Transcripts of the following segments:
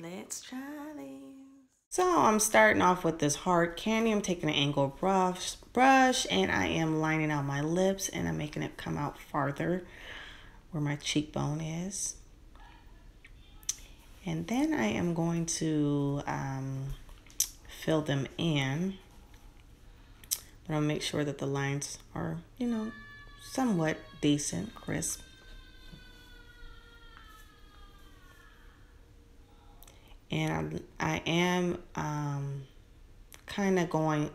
Let's try these. So I'm starting off with this hard candy. I'm taking an angled brush, brush and I am lining out my lips and I'm making it come out farther where my cheekbone is. And then I am going to um, fill them in. But I'll make sure that the lines are, you know, somewhat decent, crisp. And I, am um, kind of going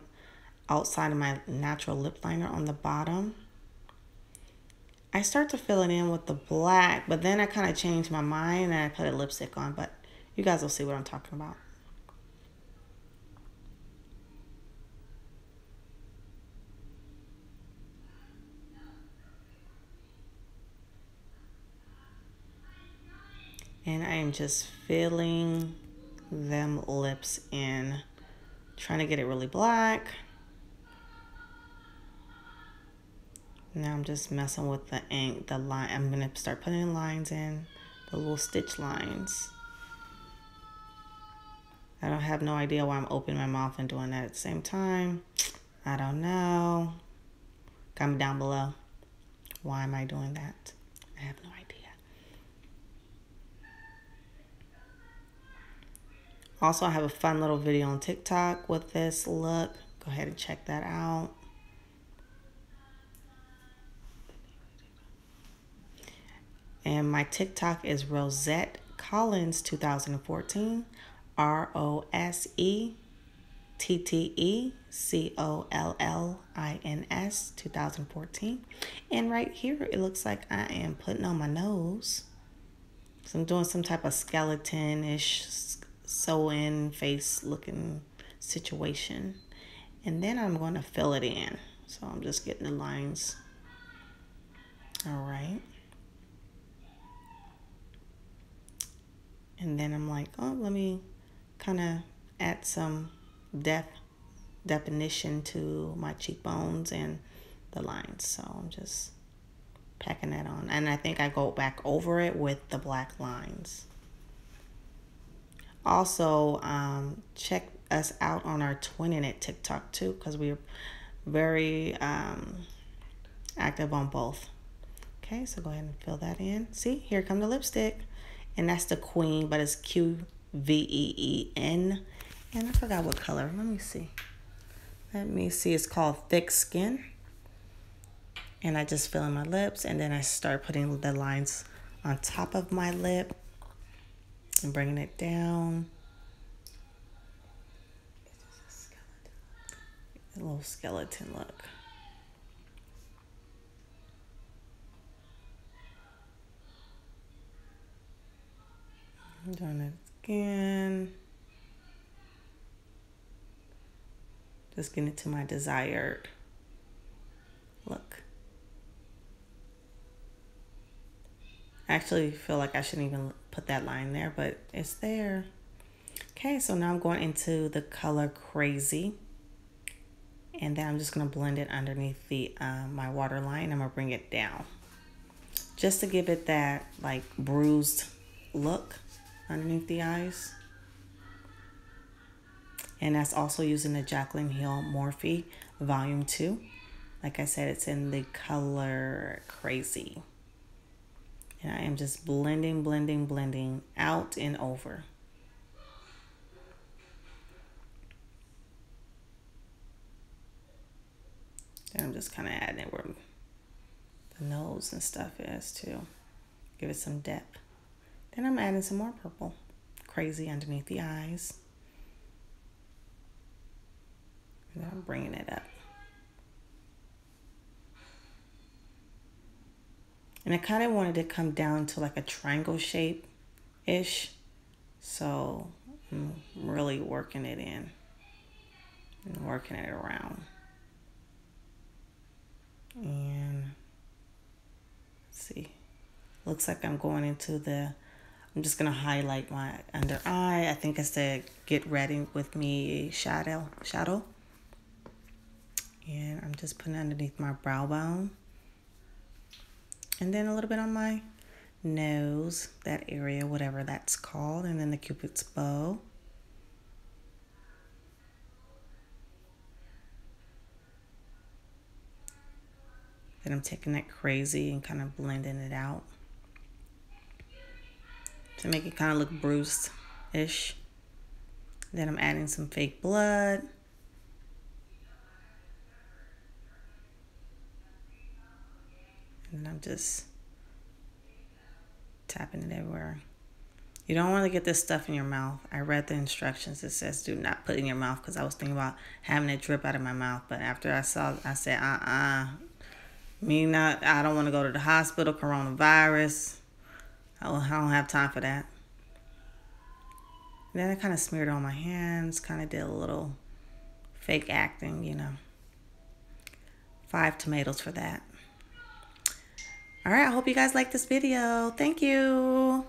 outside of my natural lip liner on the bottom. I start to fill it in with the black, but then I kind of change my mind and I put a lipstick on, but you guys will see what I'm talking about. And I am just filling them lips in, trying to get it really black. Now I'm just messing with the ink, the line. I'm gonna start putting lines in, the little stitch lines. I don't have no idea why I'm opening my mouth and doing that at the same time. I don't know. Comment down below. Why am I doing that? I have no idea. Also, I have a fun little video on TikTok with this look. Go ahead and check that out. And my TikTok is Rosette Collins 2014. R O S E T T E C O L L I N S 2014. And right here, it looks like I am putting on my nose. So I'm doing some type of skeleton ish sew in face looking situation. And then I'm going to fill it in. So I'm just getting the lines. All right. And then I'm like, oh, let me kind of add some depth, definition to my cheekbones and the lines. So I'm just packing that on. And I think I go back over it with the black lines. Also, um, check us out on our Twinning It TikTok too, because we're very um, active on both. Okay, so go ahead and fill that in. See, here come the lipstick. And that's the Queen, but it's Q V E E N. And I forgot what color. Let me see. Let me see. It's called Thick Skin. And I just fill in my lips and then I start putting the lines on top of my lip and bringing it down. A little skeleton look. Doing it again. Just getting it to my desired look. I actually feel like I shouldn't even put that line there, but it's there. Okay, so now I'm going into the color Crazy. And then I'm just going to blend it underneath the uh, my waterline. I'm going to bring it down. Just to give it that like bruised look underneath the eyes. And that's also using the Jaclyn Hill Morphe Volume 2. Like I said, it's in the color Crazy. And I am just blending, blending, blending out and over. And I'm just kind of adding it where the nose and stuff is to Give it some depth. Then I'm adding some more purple. Crazy underneath the eyes. And I'm bringing it up. And I kind of wanted to come down to like a triangle shape ish. So I'm really working it in and working it around. And let's see, looks like I'm going into the, I'm just going to highlight my under eye. I think it's the Get Ready With Me shadow. shadow. And I'm just putting underneath my brow bone and then a little bit on my nose, that area, whatever that's called, and then the cupid's bow. Then I'm taking that crazy and kind of blending it out to make it kind of look bruised-ish. Then I'm adding some fake blood. And I'm just tapping it everywhere. You don't want to get this stuff in your mouth. I read the instructions. It says do not put in your mouth because I was thinking about having it drip out of my mouth. But after I saw, I said, uh-uh. Me not, I don't want to go to the hospital, coronavirus. I don't have time for that. then I kind of smeared on my hands, kind of did a little fake acting, you know. Five tomatoes for that. All right, I hope you guys like this video. Thank you.